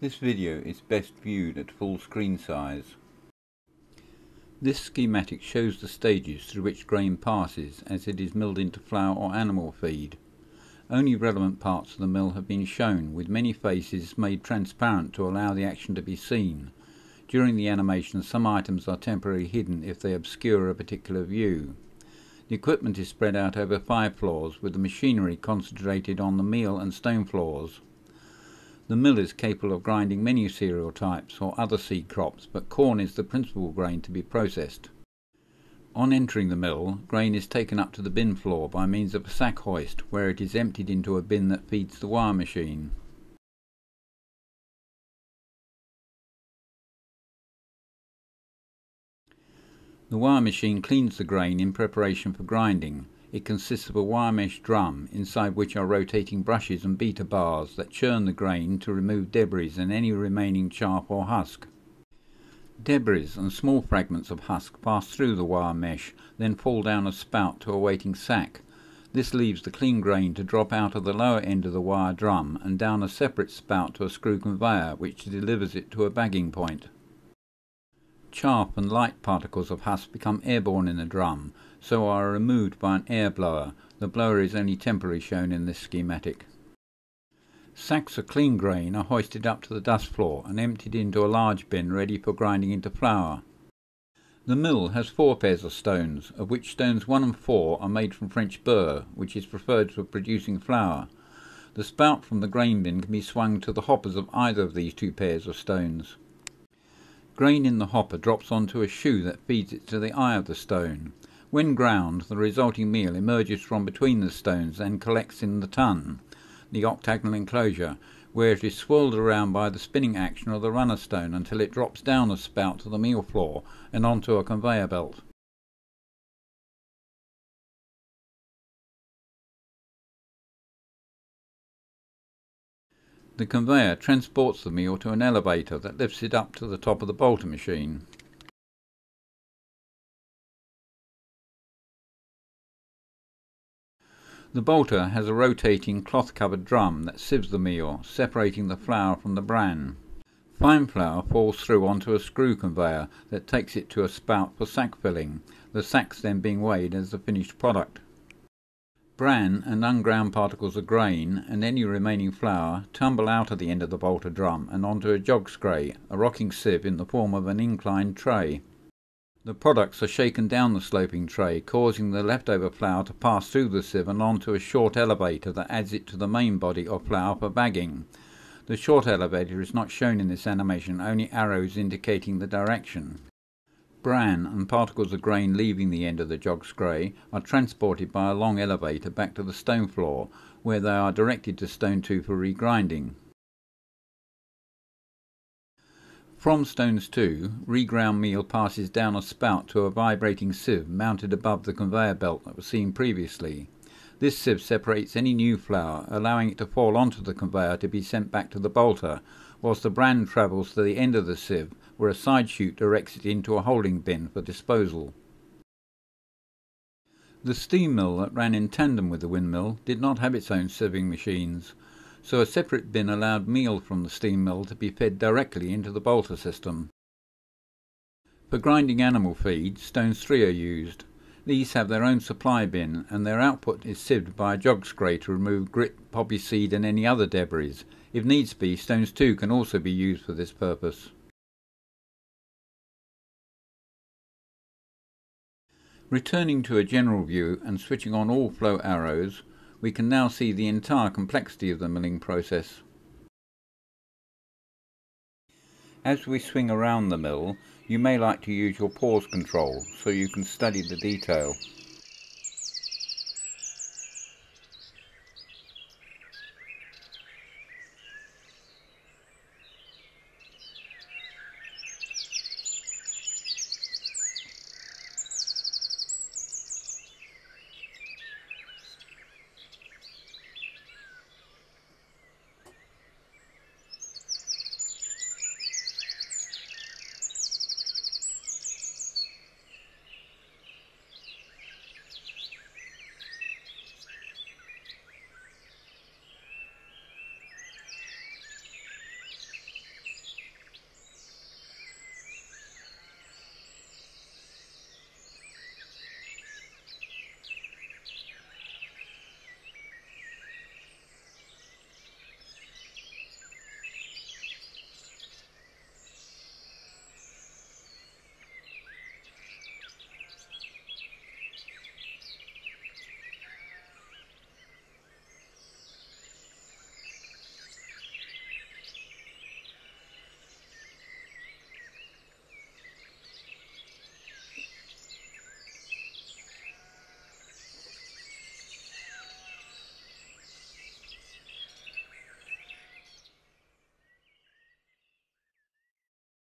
This video is best viewed at full screen size. This schematic shows the stages through which grain passes as it is milled into flour or animal feed. Only relevant parts of the mill have been shown, with many faces made transparent to allow the action to be seen. During the animation some items are temporarily hidden if they obscure a particular view. The equipment is spread out over five floors with the machinery concentrated on the meal and stone floors. The mill is capable of grinding many cereal types or other seed crops, but corn is the principal grain to be processed. On entering the mill, grain is taken up to the bin floor by means of a sack hoist, where it is emptied into a bin that feeds the wire machine. The wire machine cleans the grain in preparation for grinding. It consists of a wire mesh drum, inside which are rotating brushes and beater bars that churn the grain to remove debris and any remaining chaff or husk. Debris and small fragments of husk pass through the wire mesh, then fall down a spout to a waiting sack. This leaves the clean grain to drop out of the lower end of the wire drum and down a separate spout to a screw conveyor which delivers it to a bagging point. Chaff and light particles of husk become airborne in the drum, so are removed by an air blower. The blower is only temporarily shown in this schematic. Sacks of clean grain are hoisted up to the dust floor and emptied into a large bin ready for grinding into flour. The mill has four pairs of stones, of which stones 1 and 4 are made from French burr, which is preferred for producing flour. The spout from the grain bin can be swung to the hoppers of either of these two pairs of stones. Grain in the hopper drops onto a shoe that feeds it to the eye of the stone. When ground, the resulting meal emerges from between the stones and collects in the tun, the octagonal enclosure, where it is swirled around by the spinning action of the runner stone until it drops down a spout to the meal floor and onto a conveyor belt. The conveyor transports the meal to an elevator that lifts it up to the top of the bolter machine. The bolter has a rotating cloth-covered drum that sieves the meal, separating the flour from the bran. Fine flour falls through onto a screw conveyor that takes it to a spout for sack filling, the sacks then being weighed as the finished product. Bran and unground particles of grain and any remaining flour tumble out of the end of the bolter drum and onto a jog scry, a rocking sieve in the form of an inclined tray. The products are shaken down the sloping tray, causing the leftover flour to pass through the sieve and onto a short elevator that adds it to the main body of flour for bagging. The short elevator is not shown in this animation, only arrows indicating the direction. Bran and particles of grain leaving the end of the jog scry are transported by a long elevator back to the stone floor, where they are directed to stone 2 for regrinding. From stones 2, reground meal passes down a spout to a vibrating sieve mounted above the conveyor belt that was seen previously. This sieve separates any new flour, allowing it to fall onto the conveyor to be sent back to the bolter, whilst the bran travels to the end of the sieve, where a side chute directs it into a holding bin for disposal. The steam mill that ran in tandem with the windmill did not have its own sieving machines so a separate bin allowed meal from the steam mill to be fed directly into the bolter system. For grinding animal feed, stones 3 are used. These have their own supply bin and their output is sieved by a jog scry to remove grit, poppy seed and any other debris. If needs be, stones too can also be used for this purpose. Returning to a general view and switching on all flow arrows, we can now see the entire complexity of the milling process. As we swing around the mill, you may like to use your pause control so you can study the detail.